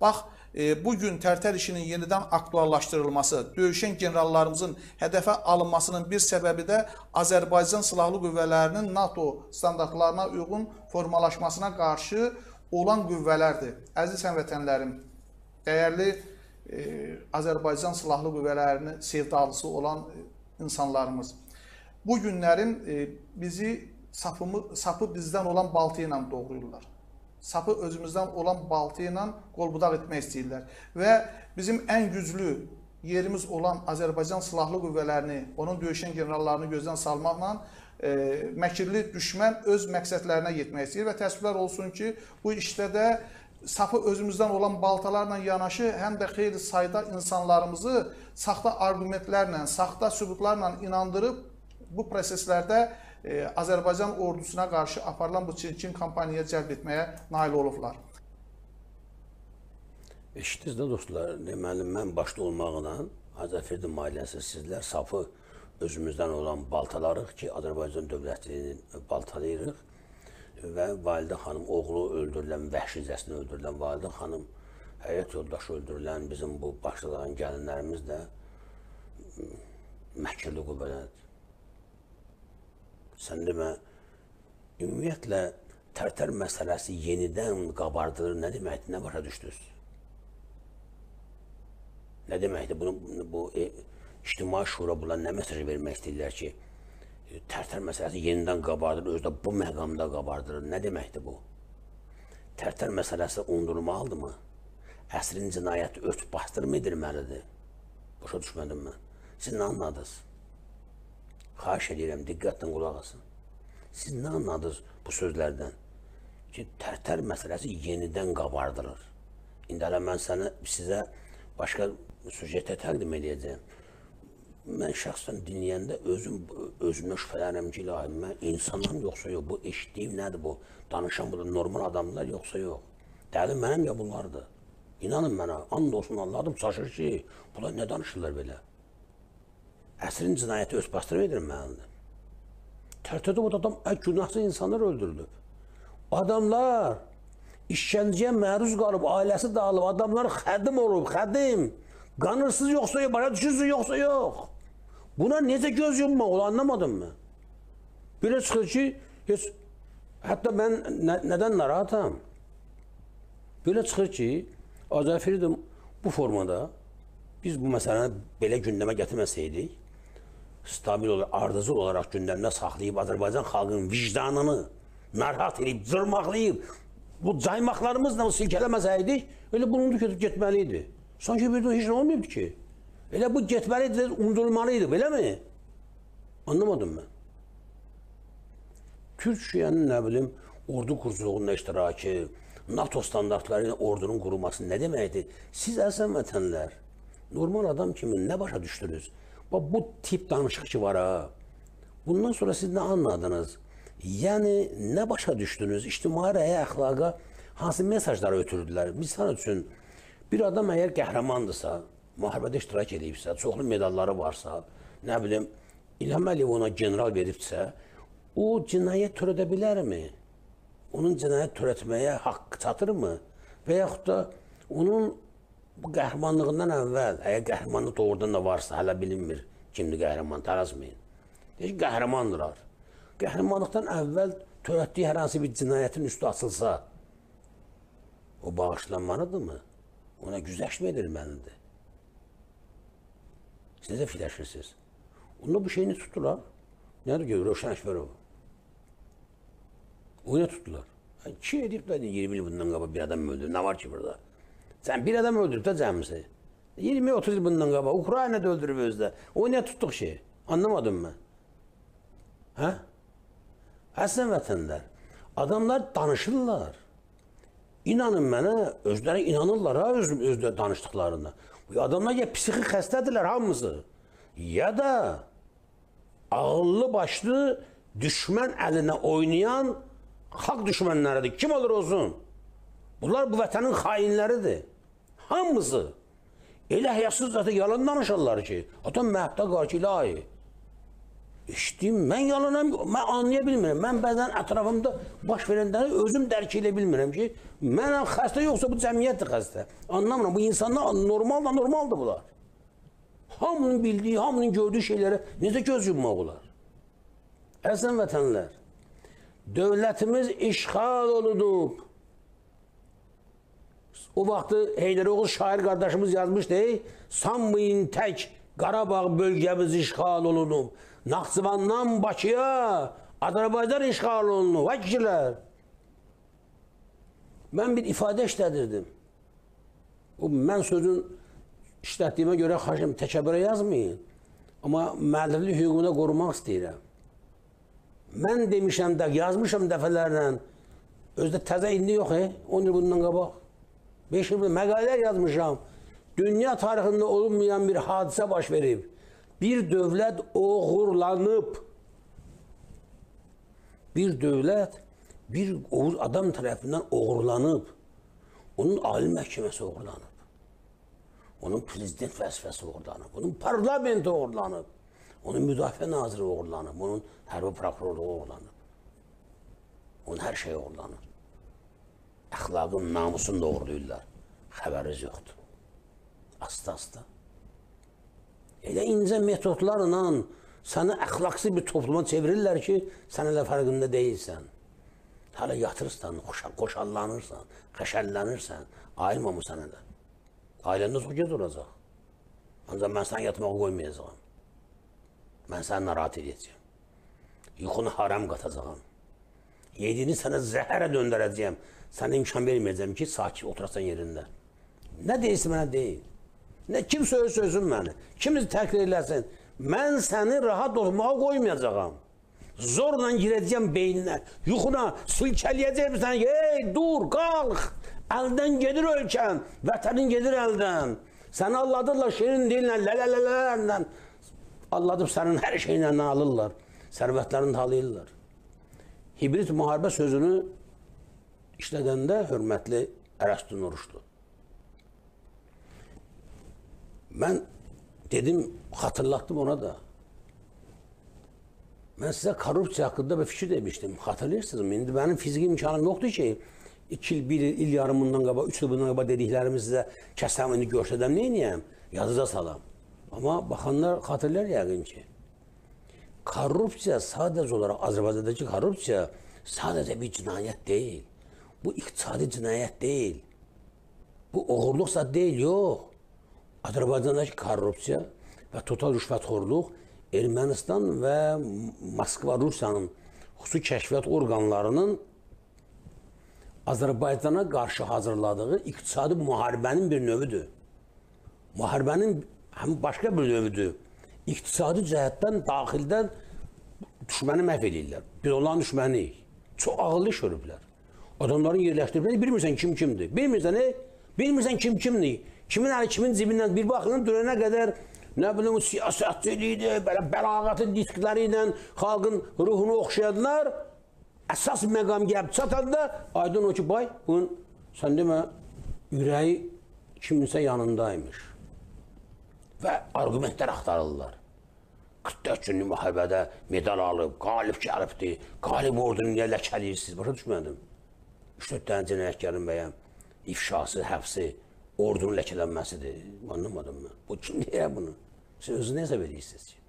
Bax, e, bu gün Tərtər işinin yenidən aktuallaşdırılması, döyüşən generallarımızın hədəfə alınmasının bir səbəbi də Azərbaycan Silahlı Qüvvələrinin NATO standartlarına uyğun formalaşmasına qarşı olan qüvvələrdir. Əziz həmvətənlərim, dəyərli e, Azərbaycan Silahlı Qüvvələrinin sevdalısı olan insanlarımız, bu günlərin e, bizi sapımı, sapı bizdən olan baltı ilə doğrayırlar sapı özümüzdən olan baltı ilə qolbudaq etmək istəyirlər. Və bizim ən güclü yerimiz olan Azərbaycan silahlı qüvvələrini, onun döyüşən generallarını gözdən salmaqla e, məkirli düşmən öz məqsədlərinə yetmək istəyir və təəssüflər olsun ki, bu işdə də sapı özümüzdən olan baltalarla yanaşı həm də xeyli sayda insanlarımızı saxta arqumentlərlə, saxta sübutlarla inandırıb bu proseslərdə e, Azərbaycan ordusuna qarşı aparılan bu çirkin kampaniyaya cəlb etməyə nail olublar. Eşitdiniz də dostlar, deməli mən başda olmaqla Azərfərdin ailəsi sizlər safı özümüzdən olan baltalarıq ki, Azərbaycan dövlətini baltalayırıq və Validə xanım oğlu öldürülən, vəhşicəsinə öldürülən Validə xanım, həyat yoldaşı öldürülən bizim bu başlayan gəlinlərimiz də məhkəli qüvvələrdir sən demə, ümumiyyətlə tərtər məsələsi yenidən qabardılır, nə deməkdir, nə başa düşdünüz? Nə deməkdir, bunu, bu e, ictimai şura bunlar nə mesaj vermək istəyirlər ki, tərtər məsələsi yenidən qabardılır, özdə bu məqamda qabardılır, nə deməkdir bu? Tərtər məsələsi unudulmalıdır mı? Əsrin cinayəti ört bastırma edilməlidir. Başa düşmədim mən. Siz nə anladınız? Xahiş edirəm, diqqətlə qulaq asın. Siz nə anladınız bu sözlərdən? Ki, tərtər məsələsi yenidən qabardılır. İndi hələ mən sənə, sizə başqa sujetə təqdim edəcəyəm. Mən şəxsən dinləyəndə özüm özümə şübhələnirəm ki, ilahi, mən insanam yoxsa yox, bu eşitdiyim nədir bu? Danışan bu normal adamlar yoxsa yox? Dəli mənim ya bunlardır. İnanın mənə, and olsun Allahım çaşır ki, bunlar nə danışırlar belə? Əsrin cinayəti öz bastırma edilməlidir. Tərtədə o adam günahsız insanlar öldürülüb. Adamlar işgəncəyə məruz qalıb, ailəsi dağılıb, adamlar xədim olub, xədim. Qanırsız yoxsa yox, başa düşürsüz yoxsa yox. Buna necə göz yummaq olur, anlamadım mı? Belə çıxır ki, heç, hətta mən nə, nədən narahatam? Belə çıxır ki, Azərfiridim bu formada biz bu məsələni belə gündəmə gətirməsəydik, stabil olaraq, ardıcıl olaraq gündəmdə saxlayıb Azərbaycan xalqının vicdanını narahat edib, zırmaqlayıb, bu caymaqlarımızla silkələməsəydik, elə bunu götürüb getməli idi. Sanki bir heç nə olmayıbdı ki. Elə bu getməli idi, unudulmalı idi, beləmi? Anlamadım mən. Türkiyənin, nə bilim, ordu quruculuğunda iştirakı, NATO standartları ilə ordunun qurulması nə deməkdir? Siz əzəm vətənlər, normal adam kimi nə başa düşdünüz? Bax, bu tip danışıq ki var ha. Bundan sonra siz nə anladınız? Yəni, nə başa düşdünüz? İctimai rəyə əxlaqa hansı mesajları ötürdülər? Misal üçün, bir adam əgər qəhrəmandırsa, müharibədə iştirak edibsə, çoxlu medalları varsa, nə bilim, İlham Əliyev ona general veribsə, o cinayət törədə bilərmi? Onun cinayət törətməyə haqq çatırmı? Və yaxud da onun bu qəhrəmanlığından əvvəl, əgər qəhrəmanlıq doğrudan da varsa, hələ bilinmir kimdir qəhrəman, tələsməyin. Deyir ki, qəhrəmandırlar. Qəhrəmanlıqdan əvvəl törətdiyi hər hansı bir cinayətin üstü açılsa, o bağışlanmalıdırmı? Ona güzəşmə edilməlidir. Siz necə fikirləşirsiniz? Onda bu şeyini tutdular. Nədir ki, Rövşən Əkbərov? O nə tutdular? Ki edib də 20 il bundan qabaq bir adam öldü. Nə var ki burada? Sən bir adam öldürüb də cəmisi. 20-30 il bundan qabaq Ukrayna da öldürüb özdə. O nə tutduq şey? Anlamadım mən. Hə? Əslən vətənlər, adamlar danışırlar. İnanın mənə, özləri inanırlar ha öz, özləri danışdıqlarına. Bu adamlar ya psixi xəstədirlər hamısı. Ya da ağıllı başlı düşmən əlinə oynayan xalq düşmənləridir. Kim olur olsun? Bunlar bu vətənin xainləridir. Hamısı. Elə həyasız zətə yalan danışırlar ki, adam məhbdə ilahi. İşdim, mən yalanam, mən anlaya bilmirəm. Mən bəzən ətrafımda baş verənləri özüm dərk edə bilmirəm ki, mənəm xəstə yoxsa bu cəmiyyətdir xəstə. Anlamıram, bu insanlar normal da normaldır bunlar. Hamının bildiyi, hamının gördüyü şeylərə necə göz yummaq olar? Əzəm vətənlər, dövlətimiz işğal olunub. O vaxtı Heydər Oğuz şair qardaşımız yazmışdı, sanmayın tək Qarabağ bölgəmiz işğal olunub. Naxçıvandan Bakıya Azərbaycan işğal olunub. Vay kişilər. Mən bir ifadə işlədirdim. O mən sözün işlətdiyimə görə xaşım təkəbbürə yazmayın. Amma müəlliflik hüququnu qorumaq istəyirəm. Mən demişəm də, yazmışam dəfələrlə. Özdə təzə indi yox, e? 10 il bundan qabaq. 5 il məqalələr yazmışam. Dünya tarixində olunmayan bir hadisə baş verib. Bir dövlət oğurlanıb. Bir dövlət bir Oğuz adam tərəfindən oğurlanıb. Onun ali məhkəməsi oğurlanıb. Onun prezident vəzifəsi oğurlanıb. Onun parlamenti oğurlanıb. Onun müdafiə naziri oğurlanıb. Onun hərbi prokurorluğu oğurlanıb. Onun hər şey oğurlanıb. Əxlaqın, namusunu da oğurlayırlar. Xəbəriniz yoxdur. Asta-asta. Elə incə metodlarla səni əxlaqsız bir topluma çevirirlər ki, sən elə fərqində deyilsən. Hələ yatırsan, xoşa, xoşallanırsan, xəşəllənirsən, ayılmamısan elə. Ailəndə çox gec olacaq. Ancaq mən səni yatmağa qoymayacağam. Mən səni narahat edəcəyim. Yuxunu haram qatacağam. Yediyini sənə zəhərə döndərəcəyəm. Sənə imkan verməyəcəm ki, sakit oturasan yerində. Nə deyirsən mənə deyil. Nə kim söz sözün məni. Kim təkrar eləsin. Mən səni rahat olmağa qoymayacağam. Zorla girəcəyəm beyninə, yuxuna, silkələyəcəm səni. Ey, dur, qalx. Əldən gedir ölkən, vətənin gedir əldən. Səni alladılar şirin dillə, lələlələlərlə. Alladıb sənin hər şeylə alırlar. Sərvətlərini talayırlar. Hibrit müharibə sözünü işlədəndə hörmətli Ərəstun Uruşdu. Mən dedim, xatırlatdım ona da. Mən sizə korrupsiya haqqında bir fikir demişdim. Xatırlayırsınız mı? İndi mənim fiziki imkanım yoxdur ki, 2 il, 1 il, il yarımından qabaq, 3 il bundan qabaq dediklərimi sizə kəsəm, indi göstərəm, neyniyəm? Yazıca salam. Amma baxanlar xatırlar yəqin ki, korrupsiya sadəcə olaraq Azərbaycandakı korrupsiya sadəcə bir cinayət deyil. Bu iqtisadi cinayət deyil. Bu oğurluqsa deyil, yox. Azərbaycandakı korrupsiya və total rüşvətxorluq Ermənistan və Moskva Rusiyanın xüsusi kəşfiyyat orqanlarının Azərbaycana qarşı hazırladığı iqtisadi müharibənin bir növüdür. Müharibənin həm başqa bir növüdür. İqtisadi cəhətdən daxildən düşməni məhv edirlər. Biz onların düşməniyik. Çox ağıllı iş görüblər. Adamların yerləşdirməyi bilmirsən kim kimdir. Bilmirsən, e? Bilmirsən kim kimdir. Kimin əli kimin cibindən bir baxın dönənə qədər nə bilim siyasətçilikdir, belə bəlağatın diskləri ilə xalqın ruhunu oxşayanlar əsas məqam gəlib çatanda aydın o ki, bay, bunun sən demə ürəyi kiminsə yanındaymış. Və argumentlər axtarırlar. 44 günlük müharibədə medal alıb, qalib gəlibdir, qalib ordunu niyə ləkəliyirsiniz? Başa düşmədim. 3-4 dənə cinayətkarın bəyəm ifşası, həbsi, ordunun ləkələnməsidir. Anlamadım mən. Bu kim deyir bunu? Siz özünüz hesab edirsiniz ki.